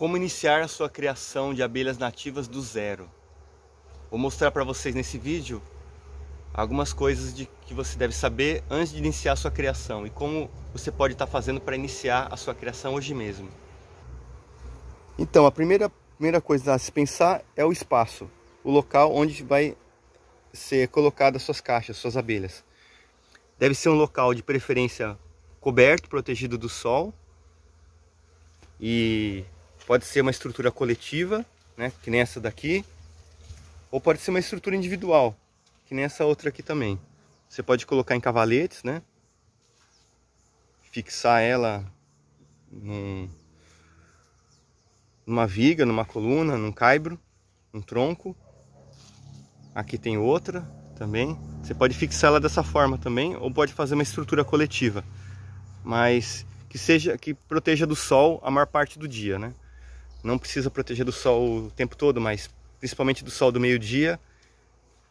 Como iniciar a sua criação de abelhas nativas do zero. Vou mostrar para vocês nesse vídeo algumas coisas de que você deve saber antes de iniciar a sua criação e como você pode estar fazendo para iniciar a sua criação hoje mesmo. Então, a primeira, primeira coisa a se pensar é o espaço, o local onde vai ser colocada as suas caixas, suas abelhas. Deve ser um local de preferência coberto, protegido do sol e pode ser uma estrutura coletiva, né, que nem essa daqui, ou pode ser uma estrutura individual, que nem essa outra aqui também. Você pode colocar em cavaletes, né? Fixar ela num, numa viga, numa coluna, num caibro, um tronco. Aqui tem outra também. Você pode fixar ela dessa forma também, ou pode fazer uma estrutura coletiva. Mas que seja que proteja do sol a maior parte do dia, né? Não precisa proteger do sol o tempo todo, mas principalmente do sol do meio-dia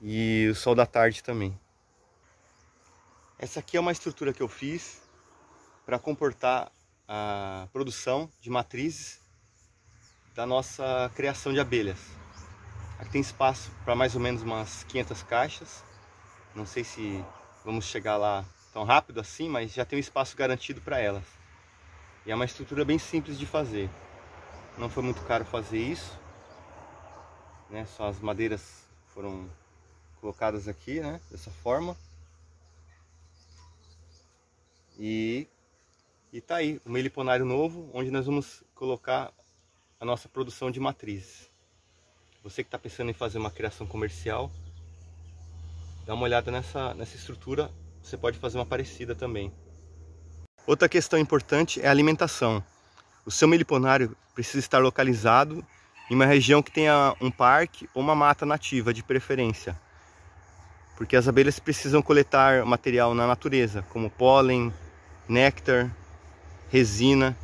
e o sol da tarde também. Essa aqui é uma estrutura que eu fiz para comportar a produção de matrizes da nossa criação de abelhas. Aqui tem espaço para mais ou menos umas 500 caixas. Não sei se vamos chegar lá tão rápido assim, mas já tem um espaço garantido para elas. E é uma estrutura bem simples de fazer. Não foi muito caro fazer isso né? Só as madeiras foram colocadas aqui, né? Dessa forma. E, e tá aí, o meliponário novo, onde nós vamos colocar a nossa produção de matrizes. Você que está pensando em fazer uma criação comercial, dá uma olhada nessa, nessa estrutura, você pode fazer uma parecida também. Outra questão importante é a alimentação. O seu meliponário precisa estar localizado em uma região que tenha um parque ou uma mata nativa de preferência. Porque as abelhas precisam coletar material na natureza, como pólen, néctar, resina.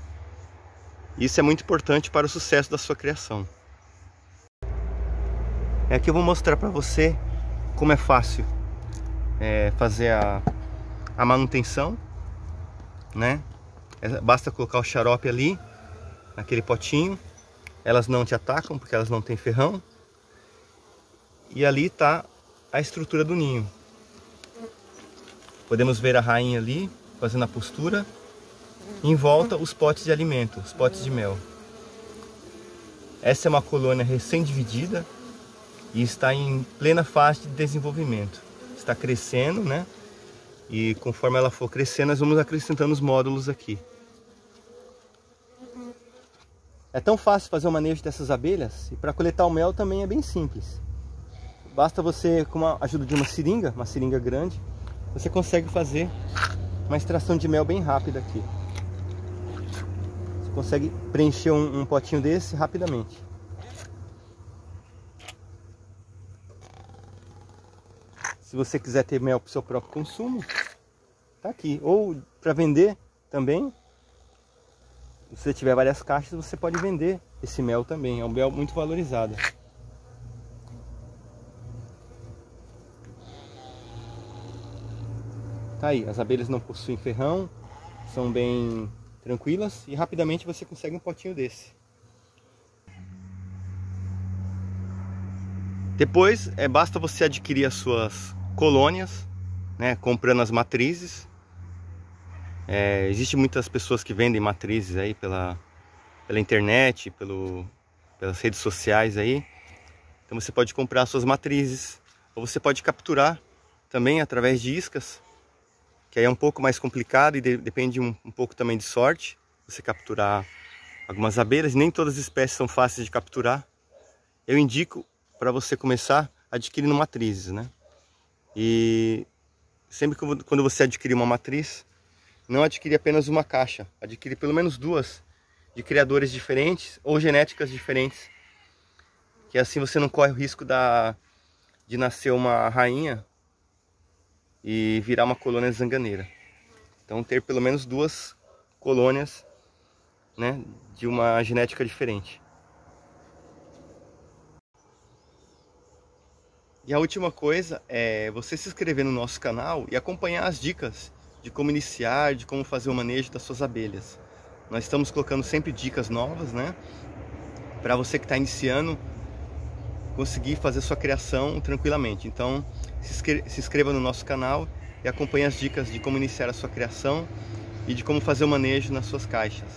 Isso é muito importante para o sucesso da sua criação. É aqui eu vou mostrar para você como é fácil é, fazer a, a manutenção, né? Basta colocar o xarope ali, naquele potinho, elas não te atacam porque elas não têm ferrão. E ali está a estrutura do ninho. Podemos ver a rainha ali fazendo a postura. Em volta os potes de alimento, os potes de mel. Essa é uma colônia recém-dividida e está em plena fase de desenvolvimento. Está crescendo, né? E conforme ela for crescendo, nós vamos acrescentando os módulos aqui. É tão fácil fazer o manejo dessas abelhas e para coletar o mel também é bem simples. Basta você, com a ajuda de uma seringa, uma seringa grande, você consegue fazer uma extração de mel bem rápida aqui. Você consegue preencher um, um potinho desse rapidamente. Se você quiser ter mel para o seu próprio consumo, tá aqui. Ou para vender também, se você tiver várias caixas, você pode vender esse mel também. É um mel muito valorizado. Tá aí, as abelhas não possuem ferrão, são bem tranquilas e rapidamente você consegue um potinho desse. Depois, é, basta você adquirir as suas colônias, né, comprando as matrizes é, Existem muitas pessoas que vendem matrizes aí pela, pela internet, pelo, pelas redes sociais aí. Então você pode comprar suas matrizes, ou você pode capturar também através de iscas, que aí é um pouco mais complicado e de, depende um, um pouco também de sorte, você capturar algumas abelhas, nem todas as espécies são fáceis de capturar. Eu indico para você começar adquirindo matrizes, né? E sempre que quando você adquirir uma matriz, não adquire apenas uma caixa, adquire pelo menos duas de criadores diferentes ou genéticas diferentes. Que assim você não corre o risco da, de nascer uma rainha e virar uma colônia zanganeira. Então ter pelo menos duas colônias né, de uma genética diferente. E a última coisa é você se inscrever no nosso canal e acompanhar as dicas de como iniciar, de como fazer o manejo das suas abelhas. Nós estamos colocando sempre dicas novas, né? para você que está iniciando conseguir fazer sua criação tranquilamente. Então se inscreva no nosso canal e acompanhe as dicas de como iniciar a sua criação e de como fazer o manejo nas suas caixas.